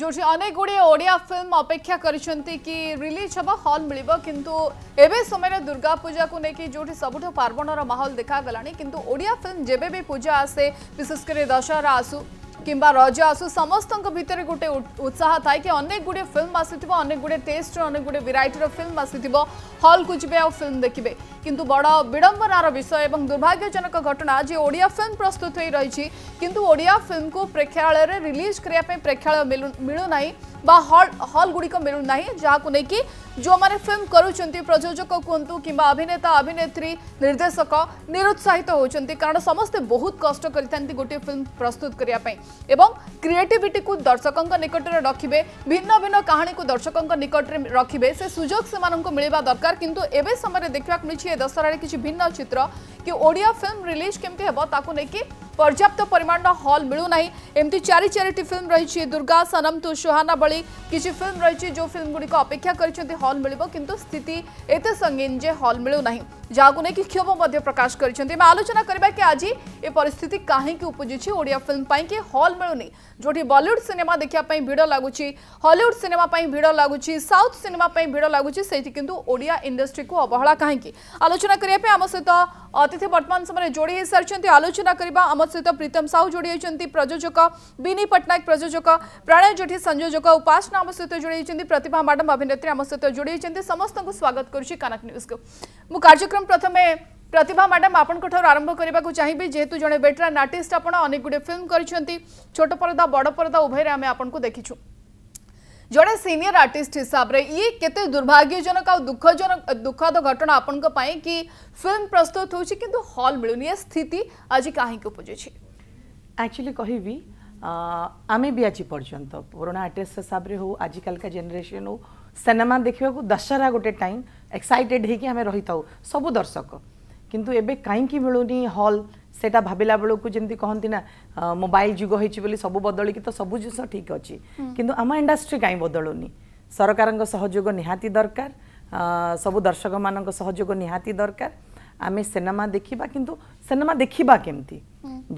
जो अनेक गुड़े ओडिया फिल्म अपेक्षा कर रिलीज हम हल मिल समय दुर्गा पूजा को लेकिन जो सब पार्वणर महोल देखा गला किंतु फिल्म जेबे पूजा आसे विशेषकर दशहरा आसू कि रज आसु समस्त भितर गोटे उत्साह था कि अनेक गुड फिल्म आसक गुड टेस्ट अनेक गुड भेरटर फिल्म आल को जब फिल्म देखिए किंतु बड़ विड़म्बनार विषय और दुर्भाग्यजनक घटना जी ओडिया फिल्म प्रस्तुत हो रही कि फिल्म को प्रेक्षा रिलीज करने प्रेक्षा मिलूना বা হল হলগুড়িক মিলুনা যাকে নেই যে ফিল্ম করছেন প্রযোজক কুহতু কিংবা অভিনেতা অভিনেত্রী নির্দেশক নিরুৎসাহিত হচ্ছেন কারণ সমস্তে বহুত কষ্ট করে থাকে গোটি ফিল্ম প্রস্তুত করা এবং ক্রিয়েটিভিটি কু দর্শক নিকটরে রাখবে ভিন্ন ভিন্ন কাহিনী কু দর্শক নিকটরে রাখবে সে সুযোগ সে মিলবা দরকার কিন্তু এবে সময় দেখা মিলছে এ দশহার কিছু ভিন্ন চিত্র কি ওড়িয়া ফিল্ম রিলিজ কেমি হব তাকে নেই पर्याप्त परिमाण हल मिलूना एमती चार चार फिल्म रही दुर्गा सनम तु सुहाना भाई किसी फिल्म रही जो फिल्म गुड़िक अपेक्षा कर हल मिल कितु स्थित एत संगीन जे हल मिलूना जहाँ को क्षोभ प्रकाश कर आलोचना करवा कि आज ये परिस्थिति कहीं उपजुची ओडिया फिल्म पर कि हल मिलूनी जो भी बलीउड सिनेमा देखापी भिड़ लगुच हलीउड सिनेमापी भिड़ लगुच साउथ सिनेमापी भिड़ लगुच इंडस्ट्री को अवहेला कहीं आलोचना करने आम सहित अतिथि बर्तमान समय जोड़ी सारी आलोचना करवा आम सहित प्रीतम साहू जोड़ी होती प्रयोजक विनी पट्टनायक प्रयोजक प्राणय जोठी संयोजक उपासना आम सहित जोड़ी प्रतिभा मैडम अभिनेत्री आम सहित जोड़ी समस्त स्वागत करुच्ची कनक न्यूज को मुझ कार्यक्रम प्रथम प्रतिभा मैडम आपंठार आरंभ करने को चाहिए जेहेतु जड़े बेटरान आर्टिस्ट अनेक गुड फिल्म करोट छोट पर्दा बड़ पर्दा उभय आम आपको देखीछू जड़े सीनियर आर्टिस्ट हिसाब से ये केते दुर्भाग्यजनक आ दुखजनक दुखद घटना आपण कि फिल्म प्रस्तुत होची किंतु हॉल मिलुनी ये स्थिति आज कहीं उपजुची एक्चुअली कह आम भी आज पर्यटन पुराणा आर्टिस्ट हिसाब से हो आजिकल का जेनेसन हो सिनेमा देखा दशहरा गोटे टाइम ଏକ୍ସାଇଟେଡ୍ ହେଇକି ଆମେ ରହିଥାଉ ସବୁ ଦର୍ଶକ କିନ୍ତୁ ଏବେ କାହିଁକି ମିଳୁନି ହଲ୍ ସେଇଟା ଭାବିଲା ବେଳକୁ ଯେମିତି କହନ୍ତି ନା ମୋବାଇଲ ଯୁଗ ହେଇଛି ବୋଲି ସବୁ ବଦଳିକି ତ ସବୁ ଜିନିଷ ଠିକ୍ ଅଛି କିନ୍ତୁ ଆମ ଇଣ୍ଡଷ୍ଟ୍ରି କାହିଁ ବଦଳୁନି ସରକାରଙ୍କ ସହଯୋଗ ନିହାତି ଦରକାର ସବୁ ଦର୍ଶକମାନଙ୍କ ସହଯୋଗ ନିହାତି ଦରକାର 아મે 시네마 দেখি바কিন্তু 시네마 দেখি바 કેમતી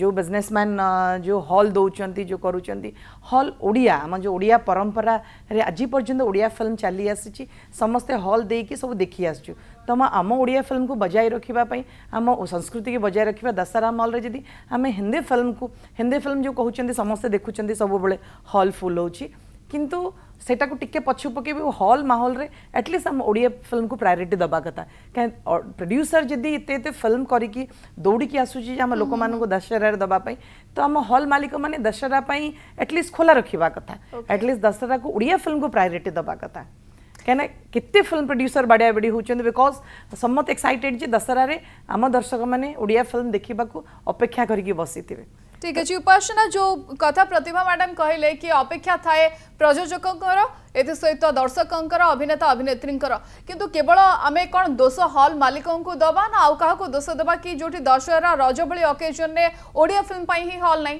जो बिजनेसमैन जो हॉल दोचंती जो करूचंती हॉल उड़िया हम जो उड़िया પરંપરા રે আজি પરજંત उड़िया ફિલ્મ ચાલી આસിച്ചി સમસ્તે હોલ દેખી સબ દેખી આસચુ તો અમા ઓડિયા ફિલ્મ કુ બજાઈ રાખીવા પઈ અમા ઓ સંસ્કૃતિ કે બજાઈ રાખીવા દસરામ મોલ રે જદી અમે હિન્દી ફિલ્મ કુ હિન્દી ફિલ્મ જો કહુંચंती સમસ્તે દેખુંચंती સબ બળે હોલ ફૂલ હોચી কিন্তু সেটা কো টিকে পছুপকে হল মহল রে এট লিস্ট হাম ওড়িয়া ফিল্ম কো প্রায়োরিটি দবা কথা কেন প্রোডিউসার যদি ইতেতে ফিল্ম করি কি দৌড়কি আসুজি জামা লোকমান কো দশরা রে দবা পাই তো হাম হল মালিক মানে দশরা পাই এট লিস্ট খোলা রাখিব কথা এট লিস্ট দশরা কো ওড়িয়া ফিল্ম কো প্রায়োরিটি দবা কথা কেন কিত ফিল্ম প্রোডিউসার বড়ে বড়ি হুচেন বিকজ সমত এক্সাইটেড জি দশরা রে আমা দর্শক মানে ওড়িয়া ফিল্ম দেখিবা কো अपेक्षा করি কি বসি থিবে ঠিক আছে উপাসনা যে কথা প্রতিভা ম্যাডাম কহিলে কি অপেক্ষা থাকে প্রযোজকঙ্কর এসহিত দর্শকঙ্কর অভিনেতা অভিনেত্রীঙ্কর কিন্তু কেবল আমি কোণ দোষ হল মালিকঙ্কু দেবা না আউ কাহকু দোষ দেবা কি যেটি দশহরা রজ ভি অকেজনে ওড়িয়া ফিল্ম পাই হি হল নাই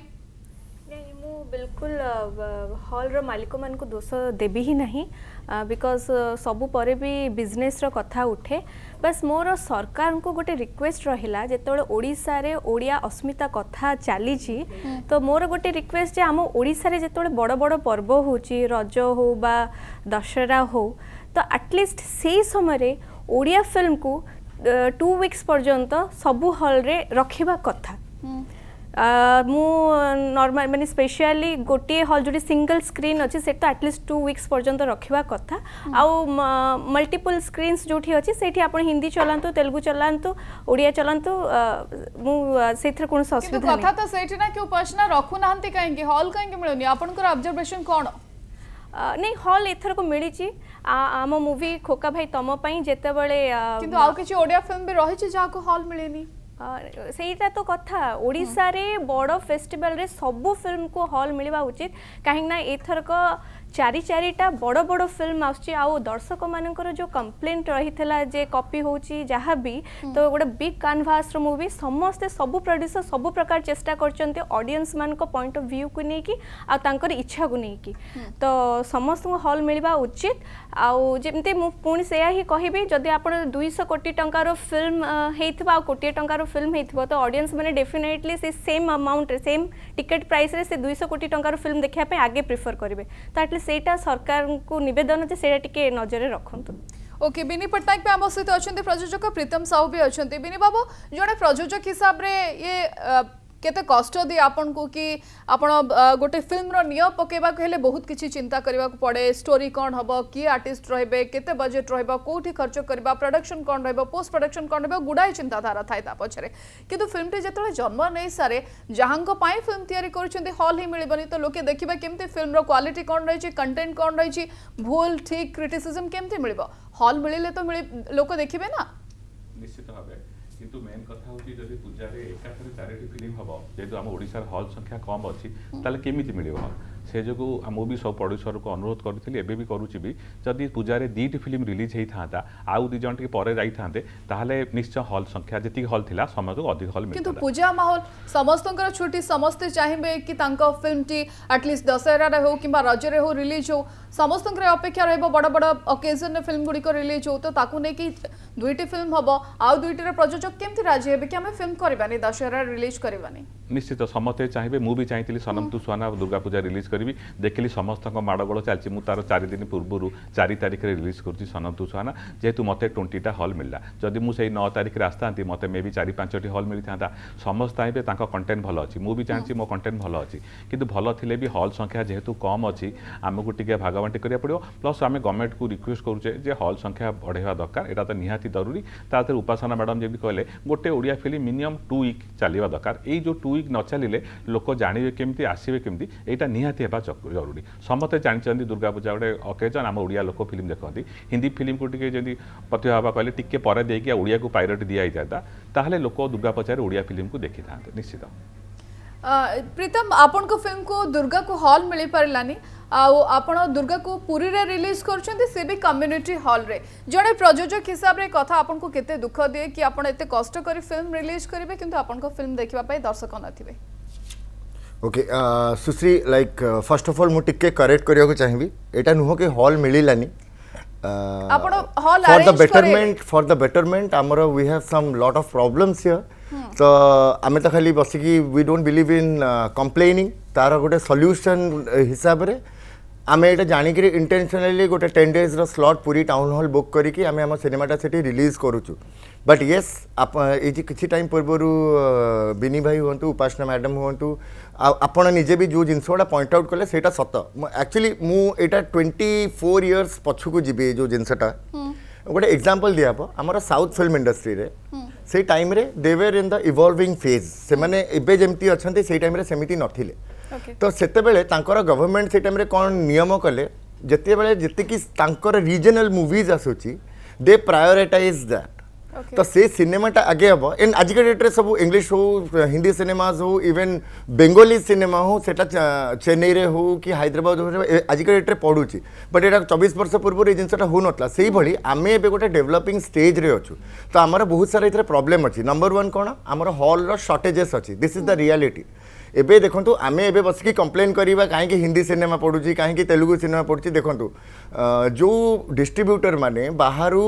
बिल्कुल हल्र मालिक मान दोष देवी ही ना बिकज सबू पर भी बिजनेस कथा उठे ବାସ୍ ମୋର ସରକାରଙ୍କୁ ଗୋଟେ ରିକ୍ୱେଷ୍ଟ ରହିଲା ଯେତେବେଳେ ଓଡ଼ିଶାରେ ଓଡ଼ିଆ ଅସ୍ମିତା କଥା ଚାଲିଛି ତ ମୋର ଗୋଟେ ରିକ୍ୱେଷ୍ଟ ଯେ ଆମ ଓଡ଼ିଶାରେ ଯେତେବେଳେ ବଡ଼ ବଡ଼ ପର୍ବ ହେଉଛି ରଜ ହଉ ବା ଦଶହରା ହଉ ତ ଆଟଲିଷ୍ଟ ସେଇ ସମୟରେ ଓଡ଼ିଆ ଫିଲ୍ମକୁ ଟୁ ୱିକ୍ସ ପର୍ଯ୍ୟନ୍ତ ସବୁ ହଲ୍ରେ ରଖିବା କଥା नर्माल मैंने स्पेशली गोटे हल जो सिंगल स्क्रीन अच्छे से तो आटलिस्ट टू विक्स पर्यटन रखा कथ आउ मल्टीपल स्क्रीन जो अच्छे से हिंदी चलां तेलुगु चलांतु ओडिया चलांतु मुझे कौन असुविधा तो ना रखुना कहीं हल कहीं मिलूनी आपजरभेसन कौन नहीं हल एथर को मिली आम मुवी खोका भाई तुम्हें जिते फिल्म भी रही हल मिले सहीटा तो कथा ओडिशा रे बड़ फेस्टिवल रे सब फिल्म को हॉल मिलबा उचित काहेना एथरक চারি চারিটা বড় বড় ফিল্ম আসছে আউ দর্শক মানকর যে কমপ্লেন্ট রহিলা যে কপি হচ্ছে যা বি তো গোটে বিগ কানভাসর মুভি সমস্তে সবু প্রড্যুসর সবু প্রকার চেষ্টা করছেন অডিয়েন্স মানক পয়েন্ট অফ ভিউ কু নেই আর ইচ্ছা কু নেই তো সমস্ত হল মিলবা উচিত আমিতি মু পুঁ সেয়া হি কহবি যদি আপনার দুইশ কোটি টঙ্কার ফিল্ম হয়েছে আউ কোটিয়ে টঙ্কার ফিল্ম হয়েছে তো অডিয়েন্স মানে ডেফিনেটলি সে সেম আমাউন্টে সেম টিকেট প্রাইসে সে দুইশ কোটি টঙ্কার ফিল্ম দেখা আগে প্রিফর করবে তো আটলিস্ট সেইটা সরকারকে নিবেদন যে সেটা টিকে নজরে রাখন্তু ওকে বিনি পট্টনাক আমার সহ অনেক প্রযোজক প্রীতম সাহু বি অনেক বিনি বাবু জন প্রযোজক হিসাবে ইয়ে কেতে কষ্ট দিয়ে আপনার কি আপনার গোটে ফিল্মর নিয় পকাইবা হলে বহুত কিছু চিন্তা করা পড়ে স্টোরি কণ হব কি আর্টিস্ট রহবে কেতে বজেট রহব কোটি খরচ করা প্রডকশন কণ রহব পোস্ট প্রডকশন কণ রহব গুড়াই চিন্তাধারা থাকে তা পছরে কিন্তু ফিল্মটি যেত জন্ম নেই সারে যাহাঙ্ক পাই ফিল্ম তৈরি করছেন হল হি মিলবনি তো লোকে দেখবে কেমতি ফিল্মর কোয়ালিটি কণ রয়েছে কন্টেন্ট কণ রয়েছে ভুল ঠিক ক্রিটিসিজম কেমতি মিলব হল মিললে তো লোক দেখবে না নিশ্চিত ভাবে किंतु मेन कथा होची जदी पूजा रे एकाथरे चारटी फिल्म हबो जेतु हम ओडिसा हॉल संख्या कम अछि ताले केमिति मिलिबो ସେ ଯୋଗୁଁ ମୁଁ ବି ସବୁ ପ୍ରଡ୍ୟୁସରକୁ ଅନୁରୋଧ କରିଥିଲି ଏବେ ବି କରୁଛି ବି ଯଦି ପୂଜାରେ ଦୁଇଟି ଫିଲ୍ମ ରିଲିଜ୍ ହେଇଥାନ୍ତା ଆଉ ଦୁଇ ଜଣ ଟିକେ ପରେ ଯାଇଥାନ୍ତେ ତାହେଲେ ନିଶ୍ଚୟ ହଲ୍ ସଂଖ୍ୟା ଯେତିକି ହଲ୍ ଥିଲା ସମସ୍ତଙ୍କୁ ଅଧିକ ହଲ୍ କିନ୍ତୁ ପୂଜା ମାହୋଲ ସମସ୍ତଙ୍କର ଛୁଟି ସମସ୍ତେ ଚାହିଁବେ କି ତାଙ୍କ ଫିଲ୍ମଟି ଆଟଲିଷ୍ଟ ଦଶହରାରେ ହେଉ କିମ୍ବା ରଜରେ ହେଉ ରିଲିଜ୍ ହେଉ ସମସ୍ତଙ୍କର ଅପେକ୍ଷା ରହିବ ବଡ଼ ବଡ଼ ଅକେଜନରେ ଫିଲ୍ମ ଗୁଡ଼ିକ ରିଲିଜ୍ ହେଉ ତ ତାକୁ ନେଇକି ଦୁଇଟି ଫିଲ୍ମ ହେବ ଆଉ ଦୁଇଟିର ପ୍ରଯୋଜକ କେମିତି ରାଜି ହେବେ କି ଆମେ ଫିଲ୍ମ କରିବାନି ଦଶହରା ରିଲିଜ୍ କରିବାନି ନିଶ୍ଚିତ ସମସ୍ତେ ଚାହିଁବେ ମୁଁ ବି ଚାହିଁଥିଲି ସନମ ତୁ ସୁହାନା ଦୁର୍ଗା ପୂଜା ରିଲିଜ୍ କରିବି ଦେଖିଲି ସମସ୍ତଙ୍କ ମାଡ଼ଗୋଳ ଚାଲିଛି ମୁଁ ତାର ଚାରି ଦିନ ପୂର୍ବରୁ ଚାରି ତାରିଖରେ ରିଲିଜ୍ କରୁଛି ସନମ ତୁ ସୁହାନା ଯେହେତୁ ମୋତେ ଟ୍ୱେଣ୍ଟିଟା ହଲ୍ ମିଳିଲା ଯଦି ମୁଁ ସେଇ ନଅ ତାରିଖରେ ଆସିଥାନ୍ତି ମୋତେ ମେ ବି ଚାରି ପାଞ୍ଚଟି ହଲ୍ ମିଳିଥାନ୍ତା ସମସ୍ତେ ଚାହିଁବେ ତାଙ୍କ କଣ୍ଟେଣ୍ଟ ଭଲ ଅଛି ମୁଁ ବି ଚାହୁଁଛି ମୋ କଣ୍ଟେଣ୍ଟ ଭଲ ଅଛି କିନ୍ତୁ ଭଲ ଥିଲେ ବି ହଲ୍ ସଂଖ୍ୟା ଯେହେତୁ କମ୍ ଅଛି ଆମକୁ ଟିକେ ଭାଗବାଣ୍ଟି କରିବାକୁ ପଡ଼ିବ ପ୍ଲସ୍ ଆମେ ଗଭର୍ଣ୍ଣମେଣ୍ଟକୁ ରିକ୍ୱେଷ୍ଟ କରୁଛେ ଯେ ହଲ୍ ସଂଖ୍ୟା ବଢ଼େଇବା ଦରକାର ଏଇଟା ତ ନିହାତି ଜରୁରୀ ତା ଦେହରେ ଉପାସନା ମ୍ୟାଡ଼ାମ୍ ଯେମିତି କହିଲେ ଗୋଟେ Odia film minimum two week ଚାଲିବା ଦରକାର ଏଇ ଯେଉଁ ଟୁ दुई न चलिए लोक जानवे केमी आसवे केमी एटा निहाती है जरूरी समस्त जानते दुर्गा पूजा गोटे अकेजन आम ओडिया लोक फिल्म देखते हिंदी फिल्म को प्रतिभा कहे टी पर ओडिया को पायरट दिखाई ताल लोक दुर्गा पूजा ओडिया फिल्म को देखी था निश्चित प्रीतम आपण को फिल्म को दुर्गा को हल मिल पारानी आपड़ दुर्गा को पूरी रे रिलीज कर हल रे जड़े प्रयोजक हिसाब से कथ आपको केते दुख दिए कि आप कष्ट फिल्म रिलीज करेंगे कि फिल्म देखापे दर्शक ना okay Sushree like first of all मुझे करेक्ट करने को चाहिए यहाँ नुह कि हल मिललानी for the betterment for the betterment um we have some lot of problems here तो आम तो खाली basically we don't believe in complaining तार गोटे सल्यूशन हिसाब से आम ये जाणिकी इंटेनसनाली गोटे टेन डेज्र स्लट पूरी टाउन हल बुक करके आम आम सिनेमाटा से रिलीज करुचु बट ये कि टाइम पूर्वर बिनी भाई हूँ उपासना मैडम हूँ ଆପଣ ନିଜେ ବି ଯେଉଁ ଜିନିଷ ଗୁଡ଼ା ପଏଣ୍ଟ ଆଉଟ୍ କଲେ ସେଇଟା ସତ ଆକ୍ଚୁଆଲି ମୁଁ ଏଇଟା ଟ୍ୱେଣ୍ଟି ଫୋର୍ ଇୟର୍ସ ପଛକୁ ଯିବି ଯେଉଁ ଜିନିଷଟା ଗୋଟେ ଏକ୍ଜାମ୍ପଲ୍ ଦିଆହେବ ଆମର ସାଉଥ୍ ଫିଲ୍ମ ଇଣ୍ଡଷ୍ଟ୍ରିରେ ସେଇ ଟାଇମ୍ରେ they were in the evolving phase ସେମାନେ ଏବେ ଯେମିତି ଅଛନ୍ତି ସେଇ ଟାଇମ୍ରେ ସେମିତି ନଥିଲେ ତ ସେତେବେଳେ ତାଙ୍କର ଗଭର୍ଣ୍ଣମେଣ୍ଟ ସେ ଟାଇମ୍ରେ କ'ଣ ନିୟମ କଲେ ଯେତେବେଳେ ଯେତିକି ତାଙ୍କର ରିଜନାଲ୍ ମୁଭିଜ୍ ଆସୁଛି ଦେ ପ୍ରାୟୋରିଟାଇଜ୍ ଦ୍ୟାଟ୍ ତ ସେ ସିନେମାଟା ଆଗେ ହେବ ଏଣ୍ଡ ଆଜିକା ଡେଟ୍ରେ ସବୁ ଇଂଲିଶ ହଉ ହିନ୍ଦୀ ସିନେମାଜ ହଉ ଇଭେନ୍ ବେଙ୍ଗଲୀ ସିନେମା ହଉ ସେଟା ଚେନ୍ନାଇରେ ହଉ କି ହାଇଦ୍ରାବାଦ ହଉ ଆଜିକା ଡେଟ୍ରେ ପଡ଼ୁଛି ବଟ୍ ଏଇଟା ଚବିଶ ବର୍ଷ ପୂର୍ବରୁ ଏ ଜିନିଷଟା ହେଉନଥିଲା ସେଇଭଳି ଆମେ ଏବେ ଗୋଟେ ଡେଭଲପିଂ ଷ୍ଟେଜ୍ରେ ଅଛୁ ତ ଆମର ବହୁତ ସାରା ଏଥିରେ ପ୍ରୋବ୍ଲେମ୍ ଅଛି ନମ୍ବର ୱାନ୍ କ'ଣ ଆମର ହଲ୍ର ସର୍ଟେଜେସ୍ ଅଛି ଦିସ୍ ଇଜ୍ ଦ ରିଆଲିଟି ଏବେ ଦେଖନ୍ତୁ ଆମେ ଏବେ ବସିକି କମ୍ପ୍ଲେନ୍ କରିବା କାହିଁକି ହିନ୍ଦୀ ସିନେମା ପଡ଼ୁଛି କାହିଁକି ତେଲୁଗୁ ସିନେମା ପଡ଼ୁଛି ଦେଖନ୍ତୁ ଯେଉଁ ଡିଷ୍ଟ୍ରିବ୍ୟୁଟର୍ମାନେ ବାହାରୁ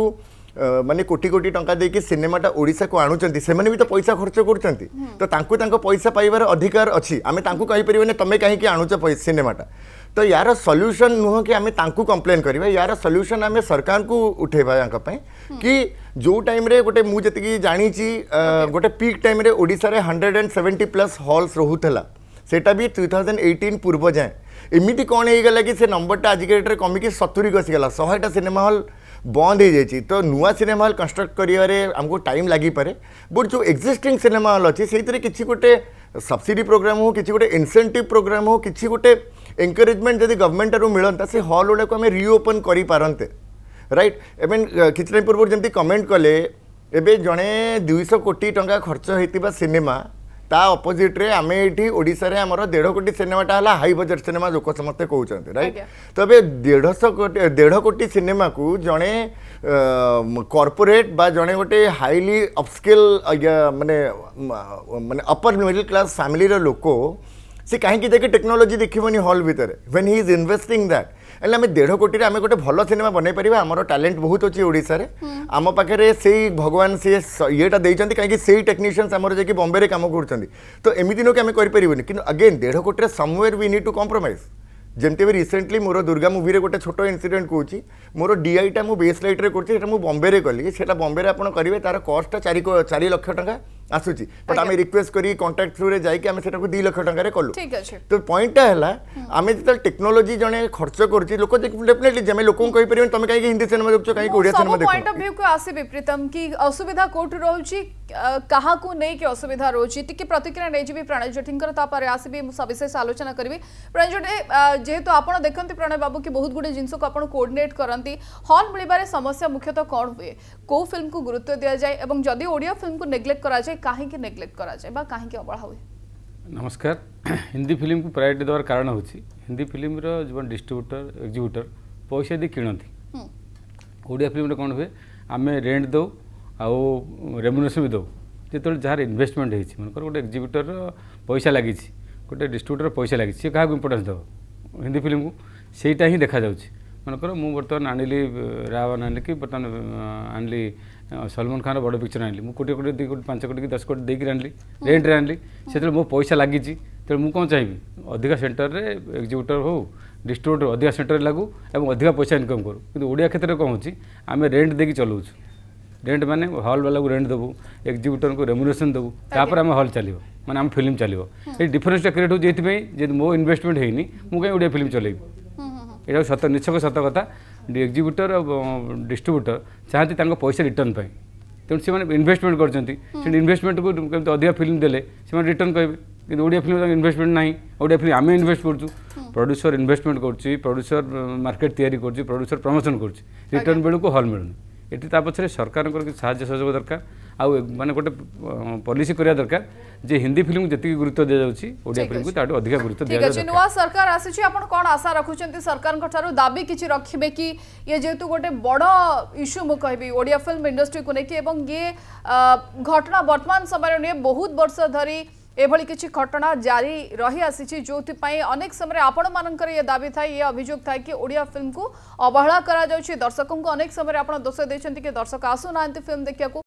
ମାନେ କୋଟି କୋଟି ଟଙ୍କା ଦେଇକି ସିନେମାଟା ଓଡ଼ିଶାକୁ ଆଣୁଛନ୍ତି ସେମାନେ ବି ତ ପଇସା ଖର୍ଚ୍ଚ କରୁଛନ୍ତି ତ ତାଙ୍କୁ ତାଙ୍କ ପଇସା ପାଇବାର ଅଧିକାର ଅଛି ଆମେ ତାଙ୍କୁ କହିପାରିବାନି ତମେ କାହିଁକି ଆଣୁଛ ସିନେମାଟା ତ ୟାର ସଲ୍ୟୁସନ୍ ନୁହଁ କି ଆମେ ତାଙ୍କୁ କମ୍ପ୍ଲେନ୍ କରିବା ୟାର ସଲ୍ୟୁସନ୍ ଆମେ ସରକାରଙ୍କୁ ଉଠାଇବା ୟାଙ୍କ ପାଇଁ କି जो टाइम रे गोटे मुझे जति जानी गोटे पिक टाइम रे ओडिसा रे 170 प्लस हॉल्स से सेटा भी 2018 पूर्व जाए एमिति कोन हे गेला कि से नंबरटा आज के डेट रे कमी कि 70 गस गेला सिनेमा हॉल बंद हो जाए तो नुआ सिनेमा हल कंस्ट्रक्ट करमको टाइम लगिपे बट जो एक्जिस्टिंग सिनेमा हल अच्छे से किसी गोटे सब्सिडी प्रोग्राम हो किसी गोटे इनसेंटिव प्रोग्राम हो किसी गोटे एनकरेजमेंट जब गवर्नमेंट रू मिलता से हल गुड़ाक आम रिओपन कर রাইট এমন কিছুদিন পূর্ব যেমন কমেন্ট কলে এবে জনে দুইশ কোটি টঙ্কা খরচ হয়েছে সিনেমা তা অপোজিট্রে আমি এটি ওড়শার আমার দেড় কোটি সিনেমাটা হল হাই বজেট সিনেমা লোক সমস্তে কৌন রাইট তবে দেড়শো কোটি দেড় কোটি সিনেমা কু জনে কর্পোরেট বা জনে গোটে হাইলি অপস্কেল মানে মানে অপর মিডিল ক্লাস ফ্যামিলির লোক ସେ କାହିଁକି ଯାଇକି ଟେକ୍ନୋଲୋଜି ଦେଖିବନି ହଲ୍ ଭିତରେ when he is investing that ହେଲେ ଆମେ ଦେଢ଼ କୋଟିରେ ଆମେ ଗୋଟେ ଭଲ ସିନେମା ବନେଇ ପାରିବା ଆମର ଟ୍ୟାଲେଣ୍ଟ ବହୁତ ଅଛି ଓଡ଼ିଶାରେ ଆମ ପାଖରେ ସେଇ ଭଗବାନ ସିଏ ଇଏଟା ଦେଇଛନ୍ତି କାହିଁକି ସେଇ ଟେକ୍ନିସିଆନ୍ସ ଆମର ଯାଇକି ବମ୍ବେରେ କାମ କରୁଛନ୍ତି ତ ଏମିତି ନୁହେଁ କି ଆମେ କରିପାରିବୁନି କିନ୍ତୁ ଅଗେନ୍ ଦେଢ଼ କୋଟିରେ somewhere we need to compromise ଯେମିତି ବି ରିସେଣ୍ଟଲି ମୋର ଦୁର୍ଗା ମୁଭିରେ ଗୋଟେ ଛୋଟ ଇନସିଡେଣ୍ଟ କହୁଛି ମୋର ଡିଆଇଟା ମୁଁ ବେସ୍ ଲାଇଟ୍ରେ କରୁଛି ସେଇଟା ମୁଁ ବମ୍ବେରେ କଲି ସେଇଟା ବମ୍ବେରେ ଆପଣ କରିବେ ତା'ର କଷ୍ଟଟା ଚାରି ଚାରି ଲକ୍ଷ ଟଙ୍କା ᱟᱥᱩᱛᱤ বাট আমি রিকুয়েস্ট করি কন্টাক্ট থ্রু রে যাই কি আমি সেটাকে 2 লক্ষ টাকা রে কলু ঠিক আছে তো পয়েন্ট আ হলা আমি ডিজিটাল টেকনোলজি জણે খরচ করতি লোক ডিফিনিটলি যে আমি লোক কইপরি তুমি কাই হিন্দি সিনেমা দেখো তুমি কাই ওড়িয়া সিনেমা দেখো সো পয়েন্ট অফ ভিউ কো আসি বিপরীতম কি অসুবিধা কোট রহুচি কaha কো নে কি অসুবিধা রহুচি ঠিকি প্রতিক্রিয়া নে জিবি প্রণয় যটিনকর তা পারে আসিবি মুসা বিষয়ে আলোচনা করিবি প্রণয় জে হেতু आपण देखंती প্রণয় বাবু কি বহুত গুটি জিনস কো आपण কোঅর্ডিনেট করন্তি হন মিলিবারে সমস্যা মুখ্যত কোন হে কো ফিল্ম কো গুরুত্ব দিয়া যায় এবং যদি ওড়িয়া ফিল্ম কো নেগ্লেক্ট করা যায় कहीं नेग्लेक्ट कर अबला हुए नमस्कार हिंदी फिल्म को प्रायोरीटी देवार कारण हूँ हिंदी फिल्म रो डिस्ट्रीब्यूटर एक्जिक्यूटर पैसा दी कि हम्म। ओडिया फिल्म कौन हुए आम रेट दौ आउ रेमुनेसन भी दौ जो जहाँ इनभेस्टमेंट होती मनकर गोटे एक्जिक्यूटर पैसा लगी गोटे डिस्ट्रब्यूटर पैसा लगे सी क्या इंपोर्टेन्स दब हिंदी फिल्म को सहीटा ही देखा जाकर मुझे बर्तमान आनली रावन आनली कि बर्तमान आनली ସଲମାନ ଖାନ୍ର ବଡ଼ ପିକ୍ଚର ଆଣିଲି ମୁଁ କୋଟି କୋଟି ଦୁଇ କୋଟି ପାଞ୍ଚ କୋଟି କି ଦଶ କୋଟି ଦେଇକି ଆଣିଲି ରେଣ୍ଟରେ ଆଣିଲି ସେଥିରେ ମୋ ପଇସା ଲାଗିଛି ତେଣୁ ମୁଁ କ'ଣ ଚାହିଁବି ଅଧିକା ସେଣ୍ଟରରେ ଏକ୍ଜିକ୍ୟୁଟର ହେଉ ଡିଷ୍ଟ୍ରିବ୍ୟୁଟର ଅଧିକା ସେଣ୍ଟରରେ ଲାଗୁ ଏବଂ ଅଧିକା ପଇସା ଇନକମ୍ କରୁ କିନ୍ତୁ ଓଡ଼ିଆ କ୍ଷେତ୍ରରେ କ'ଣ ହେଉଛି ଆମେ ରେଣ୍ଟ ଦେଇକି ଚଲାଉଛୁ ରେଣ୍ଟ ମାନେ ହଲ୍ବାଲାକୁ ରେଣ୍ଟ ଦେବୁ ଏକ୍ଜିକ୍ୟୁଟରଙ୍କୁ ରେମୁନେସନ୍ ଦେବୁ ତାପରେ ଆମ ହଲ୍ ଚାଲିବ ମାନେ ଆମ ଫିଲ୍ମ ଚାଲିବ ଏଇ ଡିଫରେନ୍ସଟା କ୍ରିଏଟ୍ ହେଉଛି ଏଇଥିପାଇଁ ଯଦି ମୋ ଇନଭେଷ୍ଟମେଣ୍ଟ ହେଇନି ମୁଁ କାହିଁ ଓଡ଼ିଆ ଫିଲ୍ମ ଚଲେଇବି ଏଇଟା ସତ ନିଛକ ସତ କଥା ଏକ୍ଜିକ୍ୟୁଟର ଡିଷ୍ଟ୍ରିବ୍ୟୁଟର ଚାହାନ୍ତି ତାଙ୍କ ପଇସା ରିଟର୍ନ ପାଇଁ ତେଣୁ ସେମାନେ ଇନଭେଷ୍ଟମେଣ୍ଟ କରିଛନ୍ତି ସେଠି ଇନଭେଷ୍ଟମେଣ୍ଟକୁ କେମିତି ଅଧିକା ଫିଲ୍ମ ଦେଲେ ସେମାନେ ରିଟର୍ନ କହିବେ କିନ୍ତୁ ଓଡ଼ିଆ ଫିଲ୍ମ ତାଙ୍କ ଇନଭେଷ୍ଟମେଣ୍ଟ ନାହିଁ ଓଡ଼ିଆ ଫିଲ୍ମ ଆମେ ଇନଭେଷ୍ଟ କରୁଛୁ ପ୍ରଡ୍ୟୁସର ଇନଭେଷ୍ଟମେଣ୍ଟ କରୁଛି ପ୍ରଡ୍ୟୁସର ମାର୍କେଟ ତିଆରି କରୁଛି ପ୍ରଡ୍ୟୁସର ପ୍ରମୋସନ୍ କରୁଛି ରିଟର୍ନ ବେଳକୁ ହଲ୍ ମିଳୁନି ଏଠି ତା ପଛରେ ସରକାରଙ୍କର କିଛି ସାହାଯ୍ୟ ସହଯୋଗ ଦରକାର आ मैंने गोटे पलिसी कराया दरकार जे हिंदी फिल्म जी गुरुत्व दि जाऊँगी फिल्म को अधिक गुरुत्व दि जाए सरकार आसान कौन आशा रखुच्च सरकार दाबी किसी रखे कि ये जेहतु गोटे बड़ इश्यू मुझी ओडिया फिल्म इंडस्ट्री को लेकिन ये घटना बर्तमान समय नुह बहुत वर्ष धरी एभली किसी घटना जारी रही आसी जो अनेक समय आपण मान दाबी था ये अभोग था कि ओडिया फिल्म को अवहेला दर्शकों अनेक समय आप दोष देखते कि दर्शक आसूना फिल्म देखा